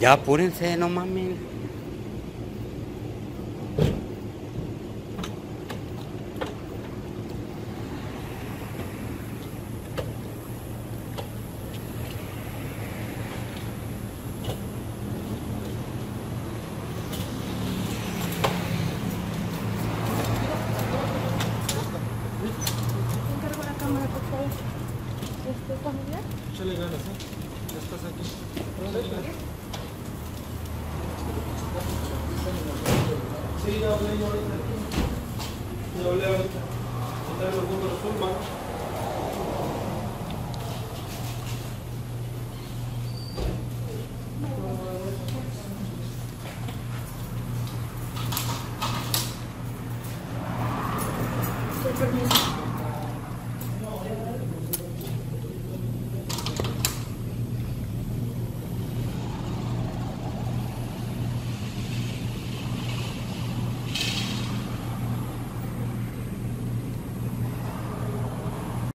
Ya apúrense, no mames. Encargo la cámara, por favor. Este familiar. Échale ganas, ¿eh? Ya estás aquí. سيدنا عليه وسلم لولا قدام وجود رسول معه